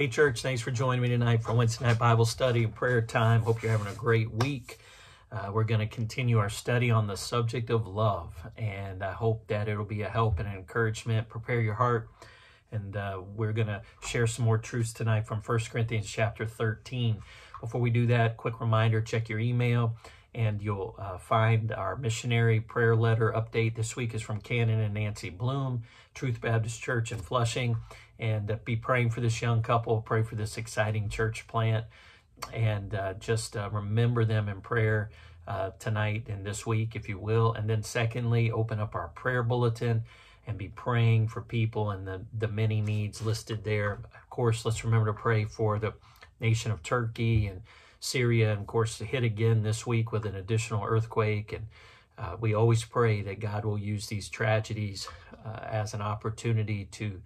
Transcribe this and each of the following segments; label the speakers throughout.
Speaker 1: Hey, church, thanks for joining me tonight for Wednesday night Bible study and prayer time. Hope you're having a great week. Uh, we're going to continue our study on the subject of love, and I hope that it'll be a help and an encouragement. Prepare your heart, and uh, we're going to share some more truths tonight from 1 Corinthians chapter 13. Before we do that, quick reminder check your email and you'll uh, find our missionary prayer letter update this week is from Canon and Nancy Bloom, Truth Baptist Church in Flushing. And uh, be praying for this young couple, pray for this exciting church plant, and uh, just uh, remember them in prayer tonight and this week, if you will. And then, secondly, open up our prayer bulletin and be praying for people and the, the many needs listed there. Of course, let's remember to pray for the nation of Turkey and Syria, and of course, to hit again this week with an additional earthquake. And uh, we always pray that God will use these tragedies uh, as an opportunity to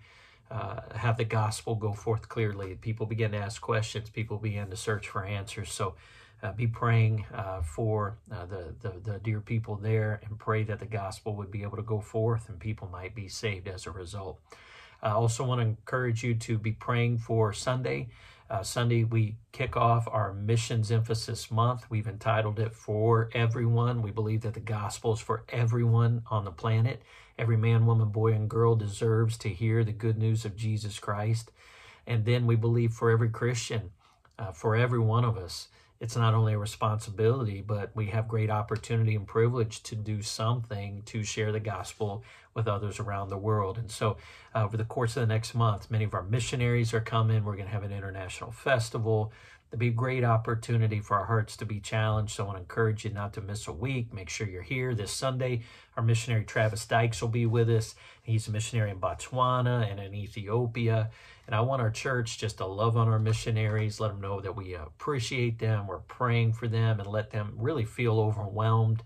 Speaker 1: uh, have the gospel go forth clearly. People begin to ask questions, people begin to search for answers. So uh, be praying uh, for uh, the, the, the dear people there and pray that the gospel would be able to go forth and people might be saved as a result. I also want to encourage you to be praying for Sunday. Uh, Sunday, we kick off our missions emphasis month. We've entitled it For Everyone. We believe that the gospel is for everyone on the planet. Every man, woman, boy, and girl deserves to hear the good news of Jesus Christ. And then we believe for every Christian, uh, for every one of us, it's not only a responsibility, but we have great opportunity and privilege to do something to share the gospel with others around the world. And so, uh, over the course of the next month, many of our missionaries are coming. We're going to have an international festival. It'll be a great opportunity for our hearts to be challenged. So I want to encourage you not to miss a week. Make sure you're here this Sunday. Our missionary Travis Dykes will be with us. He's a missionary in Botswana and in Ethiopia. And I want our church just to love on our missionaries, let them know that we appreciate them, we're praying for them, and let them really feel overwhelmed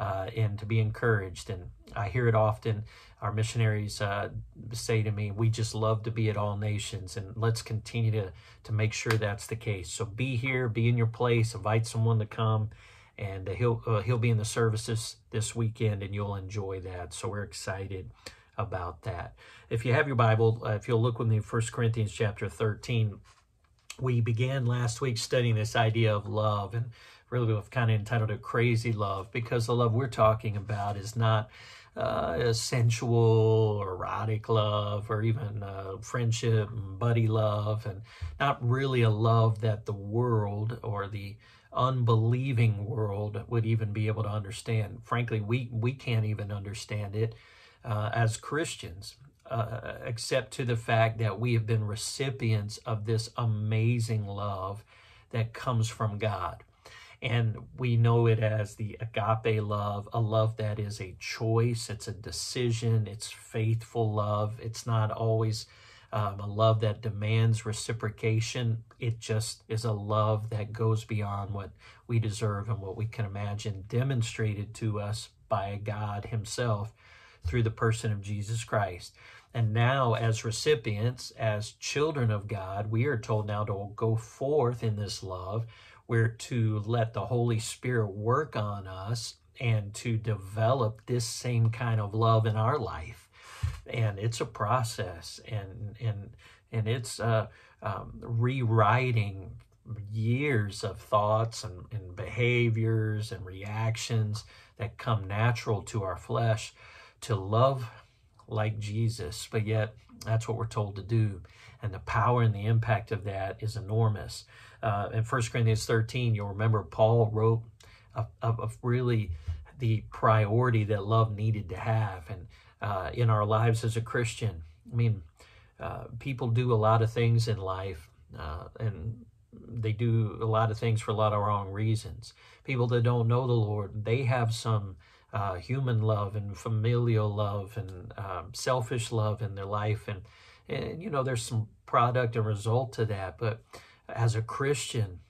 Speaker 1: uh, and to be encouraged. And I hear it often. Our missionaries uh, say to me, We just love to be at all nations, and let's continue to, to make sure that's the case. So be here, be in your place, invite someone to come. And uh, he'll uh, he'll be in the services this weekend, and you'll enjoy that. So we're excited about that. If you have your Bible, uh, if you'll look with me, 1 Corinthians chapter 13, we began last week studying this idea of love, and really we've kind of entitled it Crazy Love, because the love we're talking about is not uh, a sensual, erotic love, or even uh, friendship, buddy love, and not really a love that the world or the unbelieving world would even be able to understand. Frankly, we, we can't even understand it uh, as Christians, uh, except to the fact that we have been recipients of this amazing love that comes from God. And we know it as the agape love, a love that is a choice, it's a decision, it's faithful love. It's not always um, a love that demands reciprocation. It just is a love that goes beyond what we deserve and what we can imagine, demonstrated to us by God Himself through the person of Jesus Christ. And now, as recipients, as children of God, we are told now to go forth in this love. We're to let the Holy Spirit work on us and to develop this same kind of love in our life. And it's a process, and and and it's uh, um, rewriting years of thoughts and, and behaviors and reactions that come natural to our flesh to love like Jesus, but yet that's what we're told to do. And the power and the impact of that is enormous. Uh, in 1 Corinthians 13, you'll remember Paul wrote of, really the priority that love needed to have. And uh, in our lives as a Christian, I mean, uh, people do a lot of things in life, uh, and they do a lot of things for a lot of wrong reasons. People that don't know the Lord, they have some uh, human love and familial love and um, selfish love in their life. And, and, you know, there's some product and result to that. But as a Christian,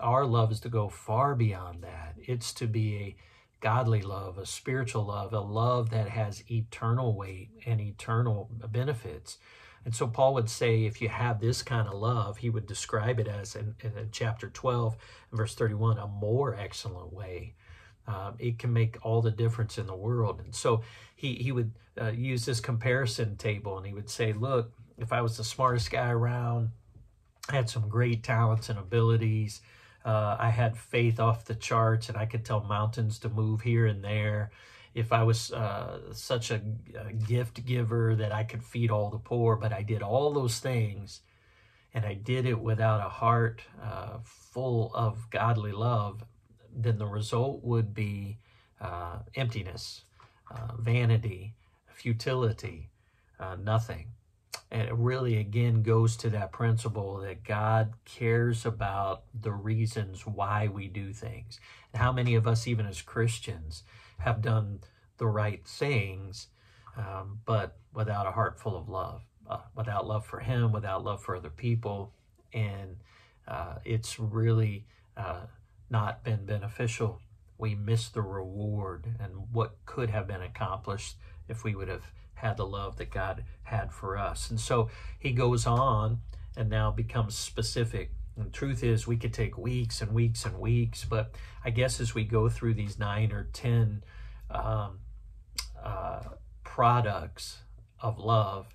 Speaker 1: our love is to go far beyond that. It's to be a godly love, a spiritual love, a love that has eternal weight and eternal benefits. And so Paul would say, if you have this kind of love, he would describe it as in, in chapter 12, verse 31, a more excellent way um, it can make all the difference in the world. And so he, he would uh, use this comparison table and he would say, look, if I was the smartest guy around, I had some great talents and abilities. Uh, I had faith off the charts, and I could tell mountains to move here and there. If I was uh, such a, a, gift giver that I could feed all the poor, but I did all those things, and I did it without a heart uh, full of godly love, then the result would be uh, emptiness, uh, vanity, futility, uh, nothing. And it really, again, goes to that principle that God cares about the reasons why we do things. And how many of us, even as Christians, have done the right things, um, but without a heart full of love, uh, without love for Him, without love for other people. And uh, it's really uh, not been beneficial. We miss the reward and what could have been accomplished if we would have had the love that God had for us. And so he goes on and now becomes specific. And truth is, we could take weeks and weeks and weeks, but I guess as we go through these nine or 10 um, uh, products of love,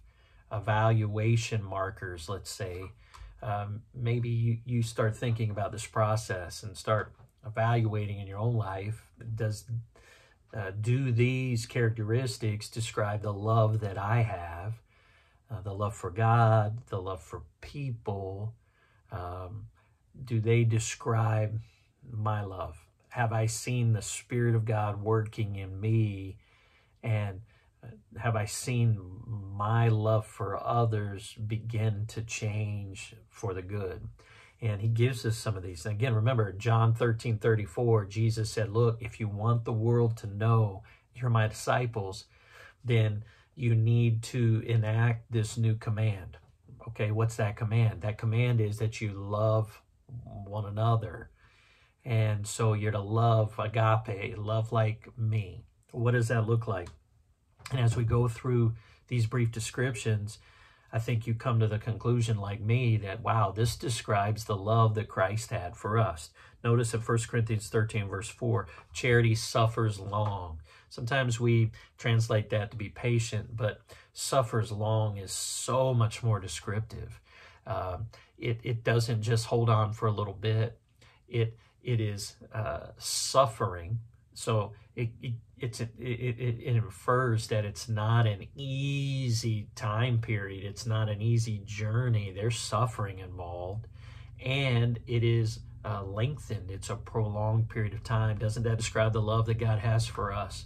Speaker 1: evaluation markers, let's say, um, maybe you, you start thinking about this process and start evaluating in your own life. Does uh, do these characteristics describe the love that I have, uh, the love for God, the love for people? Um, do they describe my love? Have I seen the Spirit of God working in me? And uh, have I seen my love for others begin to change for the good? And he gives us some of these. Again, remember, John 13 34, Jesus said, Look, if you want the world to know you're my disciples, then you need to enact this new command. Okay, what's that command? That command is that you love one another. And so you're to love agape, love like me. What does that look like? And as we go through these brief descriptions, I think you come to the conclusion, like me, that wow, this describes the love that Christ had for us. Notice in 1 Corinthians 13, verse 4, charity suffers long. Sometimes we translate that to be patient, but suffers long is so much more descriptive. Uh, it, it doesn't just hold on for a little bit, it, it is uh, suffering. So it, it it's it, it, it infers that it's not an easy time period. It's not an easy journey. There's suffering involved and it is uh, lengthened. It's a prolonged period of time. Doesn't that describe the love that god has for us?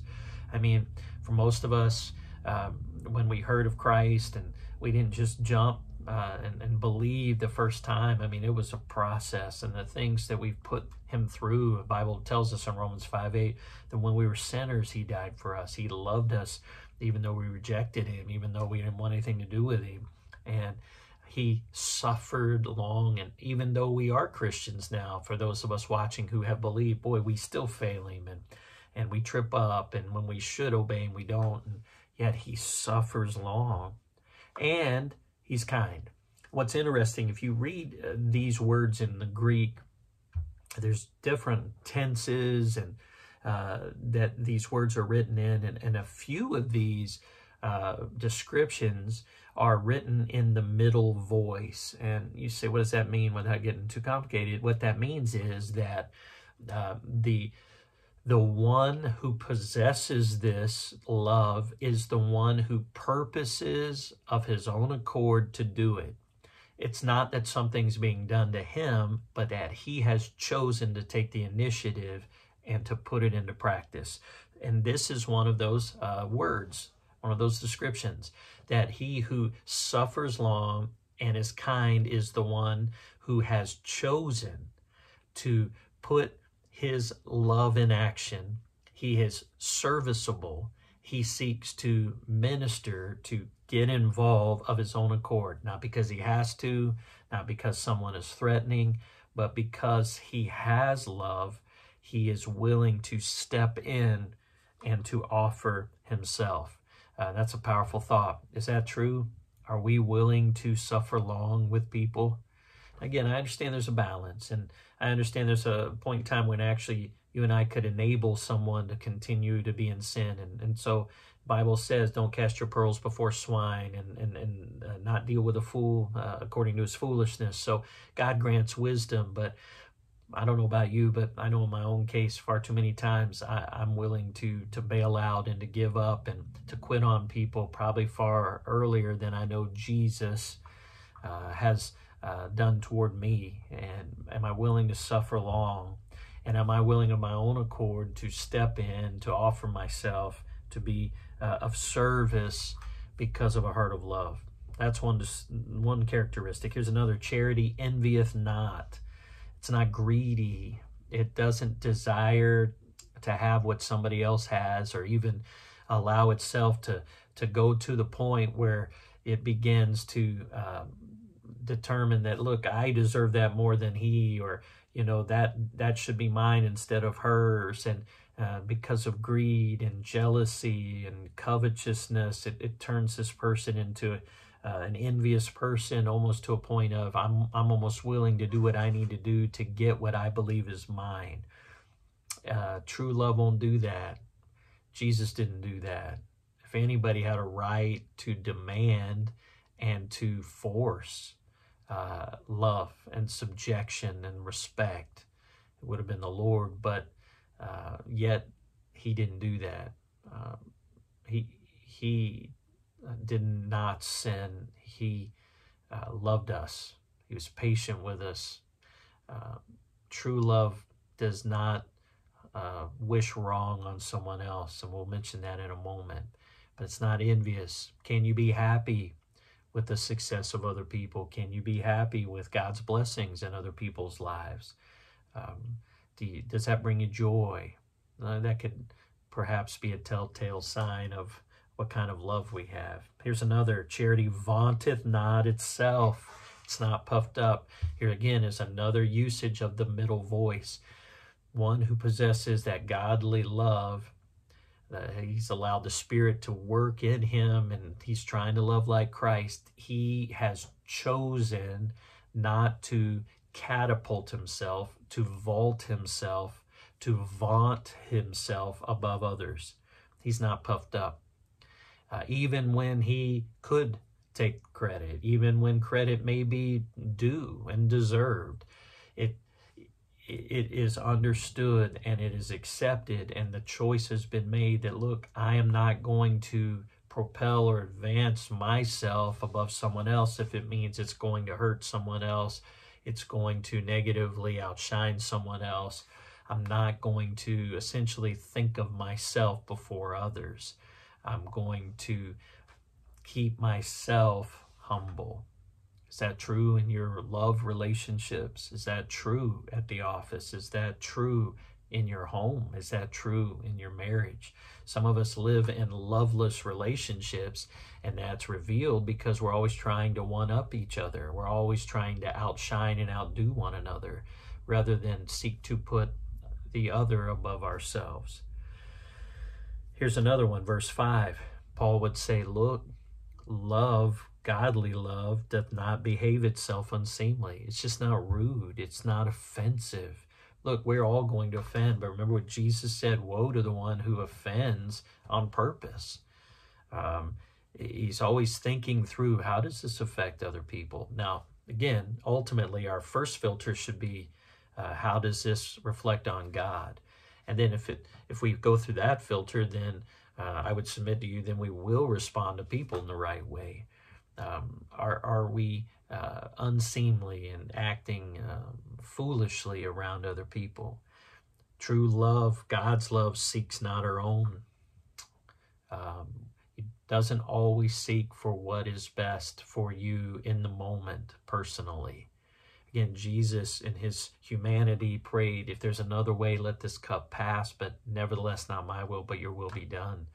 Speaker 1: I mean for most of us um, when we heard of christ and we didn't just jump uh, and, and believe the first time. I mean, it was a process, and the things that we've put him through. The Bible tells us in Romans 5 8 that when we were sinners, he died for us. He loved us, even though we rejected him, even though we didn't want anything to do with him. And he suffered long. And even though we are Christians now, for those of us watching who have believed, boy, we still fail him and, and we trip up. And when we should obey him, we don't. And yet he suffers long. And He's kind. What's interesting, if you read uh, these words in the Greek, there's different tenses and uh, that these words are written in, and, and a few of these uh, descriptions are written in the middle voice. And you say, what does that mean without getting too complicated? What that means is that uh, the the one who possesses this love is the one who purposes of his own accord to do it. It's not that something's being done to him, but that he has chosen to take the initiative and to put it into practice. And this is one of those uh, words, one of those descriptions, that he who suffers long and is kind is the one who has chosen to put his love in action. He is serviceable. He seeks to minister, to get involved of his own accord, not because he has to, not because someone is threatening, but because he has love, he is willing to step in and to offer himself. Uh, that's a powerful thought. Is that true? Are we willing to suffer long with people? Again, I understand there's a balance, and I understand there's a point in time when actually you and I could enable someone to continue to be in sin. And, and so Bible says, "Don't cast your pearls before swine," and and and uh, not deal with a fool uh, according to his foolishness. So God grants wisdom, but I don't know about you, but I know in my own case, far too many times I, I'm willing to to bail out and to give up and to quit on people, probably far earlier than I know Jesus uh, has uh, done toward me. And am I willing to suffer long? And am I willing of my own accord to step in, to offer myself, to be uh, of service because of a heart of love? That's one one characteristic. Here's another: charity envieth not. It's not greedy. It doesn't desire to have what somebody else has, or even allow itself to to go to the point where it begins to um, determine that look, I deserve that more than he, or you know that that should be mine instead of hers. And uh, because of greed and jealousy and covetousness it, it turns this person into uh, an envious person almost to a point of I'm, I'm almost willing to do what i need to do to get what i believe is mine. Uh, true love won't do that. Jesus didn't do that. If anybody had a right to demand and to force uh, love and subjection and respect. It would have been the Lord, but uh, yet he didn't do that. Um, he he uh, did not sin. He uh, loved us. He was patient with us. Uh, true love does not uh, wish wrong on someone else, and we'll mention that in a moment. But it's not envious. Can you be happy with the success of other people? Can you be happy with God's blessings in other people's lives? Um, do you, does that bring you joy? Uh, that could perhaps be a telltale sign of what kind of love we have. Here's another charity vaunteth not itself. It's not puffed up. Here again is another usage of the middle voice. One who possesses that godly love uh, he's allowed the Spirit to work in him and he's trying to love like Christ. He has chosen not to catapult himself, to vault himself, to vaunt himself above others. He's not puffed up. Uh, even when he could take credit, even when credit may be due and deserved, it it is understood and it is accepted and the choice has been made that look i am not going to propel or advance myself above someone else if it means it's going to hurt someone else it's going to negatively outshine someone else. I'm not going to essentially think of myself before others. I'm going to keep myself humble is that true in your love relationships? Is that true at the office? Is that true in your home? Is that true in your marriage? Some of us live in loveless relationships, and that's revealed because we're always trying to one up each other. We're always trying to outshine and outdo one another rather than seek to put the other above ourselves. Here's another one, verse 5. Paul would say, Look, love godly love doth not behave itself unseemly. It's just not rude. It's not offensive. Look, we're all going to offend, but remember what Jesus said Woe to the one who offends on purpose. Um, he's always thinking through how does this affect other people? Now, again, ultimately, our first filter should be uh, how does this reflect on God? And then if it if we go through that filter, then uh, I would submit to you, then we will respond to people in the right way. Um, are, are we uh, unseemly and acting um, foolishly around other people? True love, God's love, seeks not our own. Um, it doesn't always seek for what is best for you in the moment personally. Again, Jesus in his humanity prayed, if there's another way, let this cup pass, but nevertheless, not my will, but your will be done.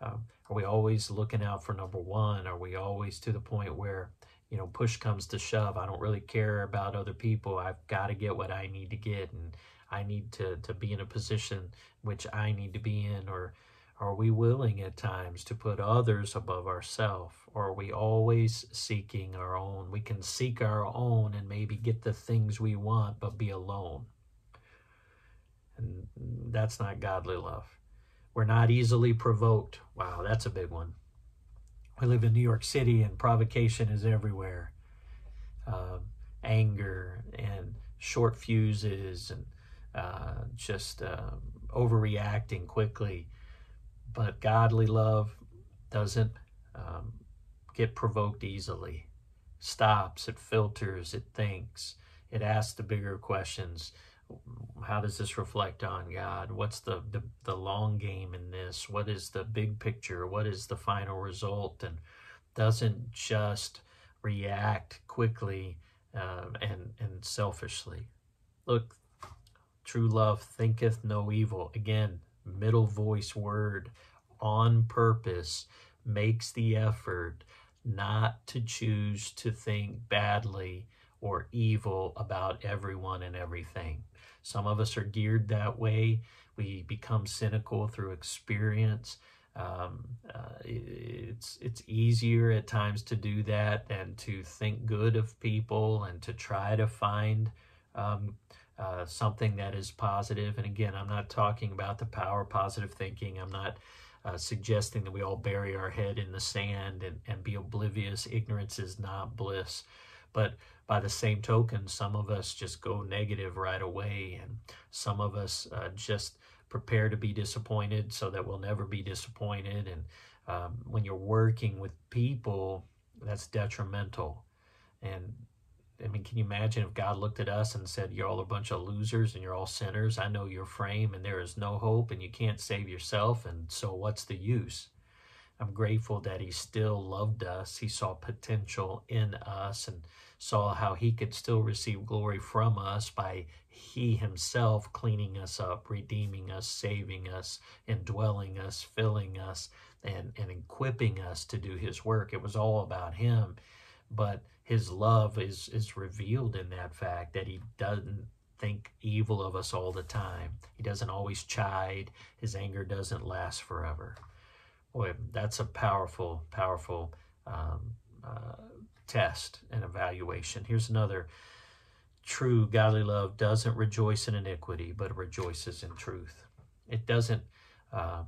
Speaker 1: Um, are we always looking out for number one? Are we always to the point where, you know, push comes to shove? I don't really care about other people. I've got to get what I need to get, and I need to, to be in a position which I need to be in. Or are we willing at times to put others above ourselves? Or are we always seeking our own? We can seek our own and maybe get the things we want, but be alone. And that's not godly love We're not easily provoked. Wow, that's a big one. We live in New York City and provocation is everywhere. Uh, anger and short fuses and uh, just uh, overreacting quickly. But godly love doesn't um, get provoked easily. Stops, it filters, it thinks, it asks the bigger questions. How does this reflect on God? What's the, the, the long game in this? What is the big picture? What is the final result? And doesn't just react quickly um, and, and selfishly. Look, true love thinketh no evil. Again, middle voice word on purpose makes the effort not to choose to think badly or evil about everyone and everything. Some of us are geared that way. We become cynical through experience. Um, uh, it's it's easier at times to do that than to think good of people and to try to find um, uh, something that is positive. And again, I'm not talking about the power of positive thinking. I'm not uh, suggesting that we all bury our head in the sand and, and be oblivious. Ignorance is not bliss. But by the same token, some of us just go negative right away, and some of us uh, just prepare to be disappointed so that we'll never be disappointed. And um, when you're working with people, that's detrimental. And I mean, can you imagine if God looked at us and said, You're all a bunch of losers and you're all sinners? I know your frame and there is no hope and you can't save yourself. And so, what's the use? I'm grateful that He still loved us. He saw potential in us and saw how He could still receive glory from us by He Himself cleaning us up, redeeming us, saving us, indwelling us, filling us, and, and equipping us to do His work. It was all about Him. But his love is is revealed in that fact that he doesn't think evil of us all the time. He doesn't always chide. His anger doesn't last forever. Boy, that's a powerful, powerful um, uh, test and evaluation. Here's another true godly love doesn't rejoice in iniquity, but rejoices in truth. It doesn't uh,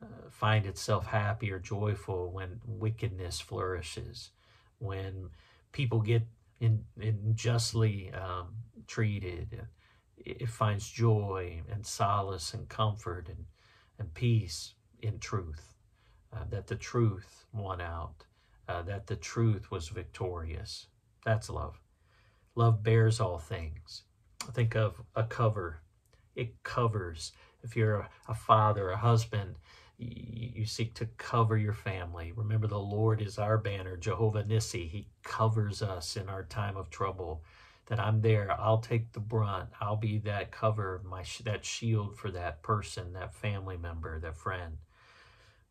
Speaker 1: uh, find itself happy or joyful when wickedness flourishes, when people get in, unjustly um, treated. It finds joy and solace and comfort and, and peace in truth. Uh, that the truth won out, uh, that the truth was victorious. That's love. Love bears all things. Think of a cover. It covers. If you're a, a father, a husband, you seek to cover your family. Remember, the Lord is our banner, Jehovah Nissi. He covers us in our time of trouble. That I'm there. I'll take the brunt. I'll be that cover, my that shield for that person, that family member, that friend.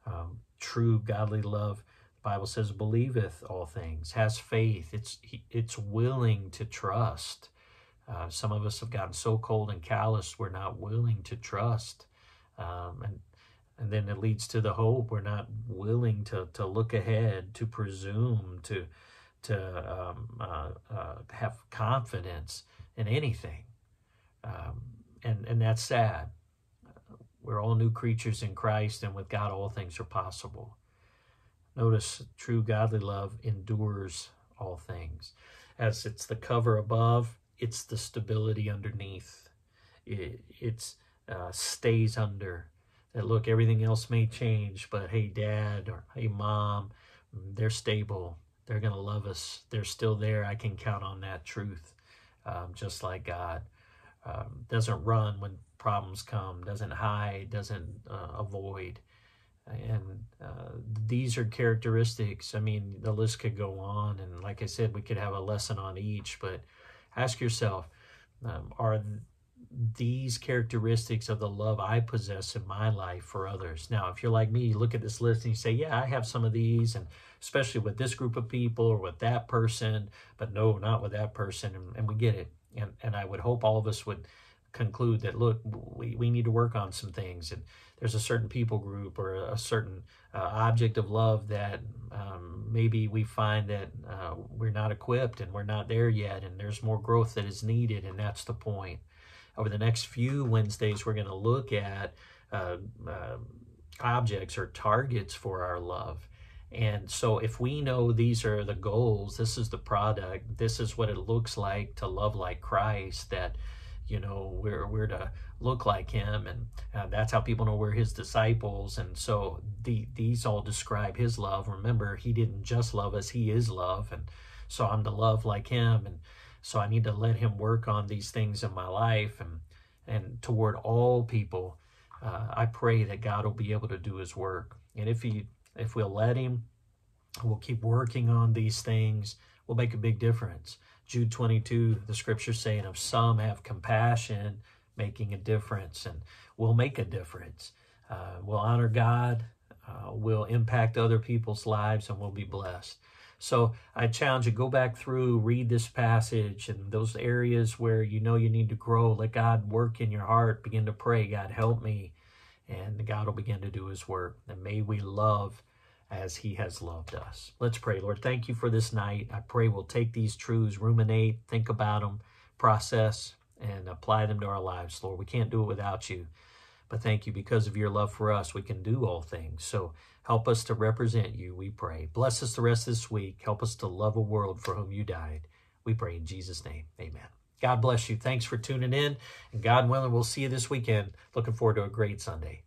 Speaker 1: Um, true godly love, the Bible says, believeth all things, has faith. It's it's willing to trust. Uh, some of us have gotten so cold and callous, we're not willing to trust. Um, and and then it leads to the hope we're not willing to to look ahead to presume to to um, uh, uh, have confidence in anything um, and and that's sad we're all new creatures in christ and with god all things are possible notice true godly love endures all things as it's the cover above it's the stability underneath it it's uh, stays under that look, everything else may change, but hey, dad or hey, mom, they're stable. They're going to love us. They're still there. I can count on that truth, um, just like God. Um, doesn't run when problems come, doesn't hide, doesn't uh, avoid. And uh, these are characteristics. I mean, the list could go on. And like I said, we could have a lesson on each, but ask yourself um, are these characteristics of the love I possess in my life for others. Now, if you're like me, you look at this list and you say, Yeah, I have some of these, and especially with this group of people or with that person, but no, not with that person. And, and we get it. And, and I would hope all of us would conclude that, look, we, we need to work on some things. And there's a certain people group or a certain uh, object of love that um, maybe we find that uh, we're not equipped and we're not there yet. And there's more growth that is needed. And that's the point over the next few Wednesdays, we're going to look at uh, uh, objects or targets for our love. And so, if we know these are the goals, this is the product, this is what it looks like to love like Christ, that you know we're we're to look like him and uh, that's how people know we're his disciples and so the, these all describe his love. Remember he didn't just love us he is love and so i'm to love like him and so i need to let him work on these things in my life and and toward all people uh, i pray that god will be able to do his work. And if he if we'll let him we'll keep working on these things will make a big difference Jude 22, the scripture saying, of some have compassion, making a difference, and will make a difference. Uh, will honor God, uh, will impact other people's lives, and we'll be blessed. So I challenge you, go back through, read this passage, and those areas where you know you need to grow, let God work in your heart, begin to pray, God, help me. And God will begin to do his work. And may we love as he has loved us. Let's pray. Lord, thank you for this night. I pray we'll take these truths, ruminate, think about them, process, and apply them to our lives, Lord. We can't do it without you. But thank you because of your love for us, we can do all things. So help us to represent you, we pray. Bless us the rest of this week. Help us to love a world for whom you died. We pray in Jesus' name. Amen. God bless you. Thanks for tuning in. And God willing, we'll see you this weekend. Looking forward to a great Sunday.